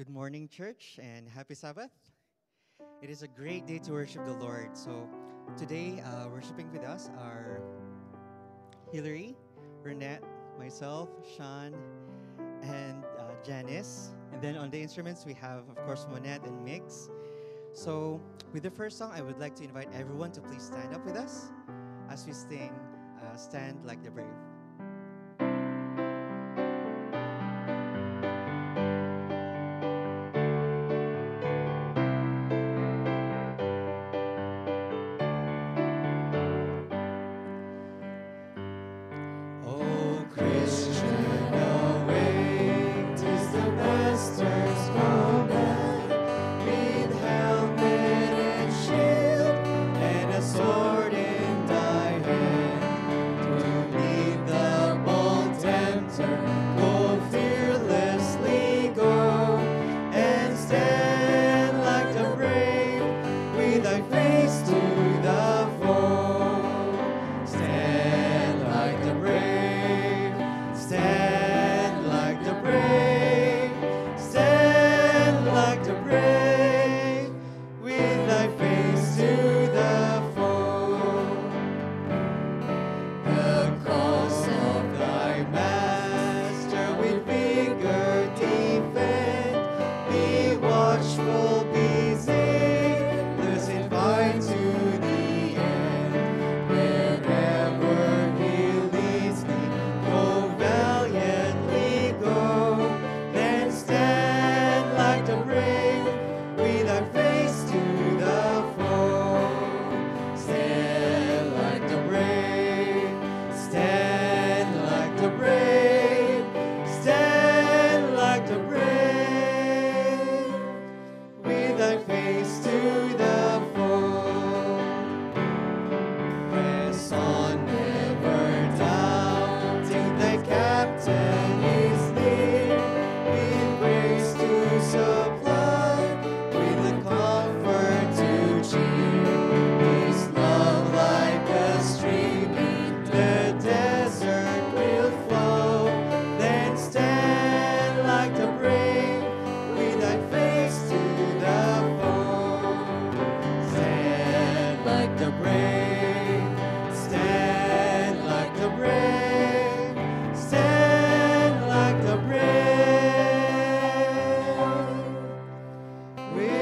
Good morning, church, and happy Sabbath. It is a great day to worship the Lord. So, today, uh, worshiping with us are Hillary, Renette, myself, Sean, and uh, Janice. And then on the instruments, we have, of course, Monette and Mix. So, with the first song, I would like to invite everyone to please stand up with us as we sing uh, Stand Like the Brave. We.